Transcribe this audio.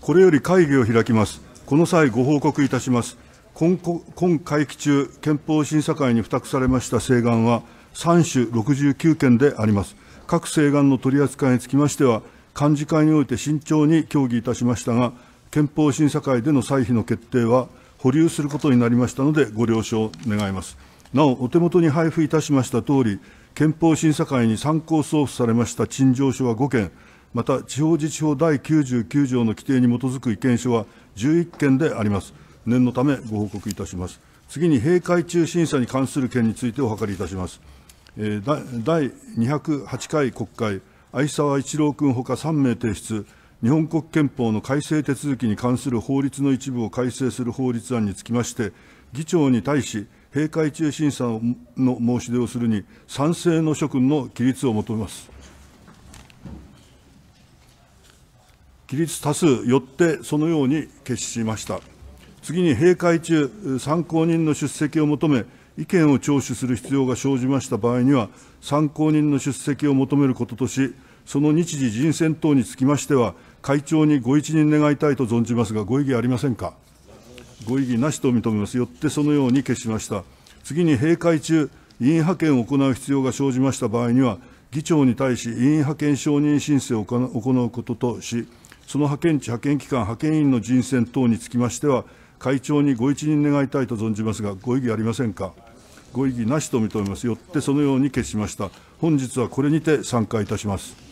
これより会議を開きます。この際、ご報告いたします。今今会期中、憲法審査会に付託されました請願は、3種69件であります。各請願の取り扱いにつきましては、幹事会において慎重に協議いたしましたが、憲法審査会での歳費の決定は保留することになりましたので、ご了承願います。なお、お手元に配布いたしましたとおり、憲法審査会に参考送付されました陳情書は5件、また地方自治法第99条の規定に基づく意見書は11件であります。念のためご報告いたします。次に閉会中審査に関する件についてお諮りいたします。え、第208回国会、相沢一郎君ほか3名提出、日本国憲法の改正手続きに関する法律の一部を改正する法律案につきまして、議長に対し、閉会中審査の申し出をするに、賛成の諸君の起立を求めます。起立多数よってそのように決しました。次に閉会中、参考人の出席を求め、意見を聴取する必要が生じました場合には、参考人の出席を求めることとし、その日時、人選等につきましては、会長にご一任願いたいと存じますが、ご異議ありませんか？ご異議なしと認めます。よってそのように決しました。次に閉会中、委員派遣を行う必要が生じました場合には、議長に対し委員派遣承認申請を行うこととし、その派遣地、派遣機関、派遣員の人選等につきましては、会長にご一任願いたいと存じますが、ご異議ありませんか？ご異議なしと認めます。よってそのように決しました。本日はこれにて参加いたします。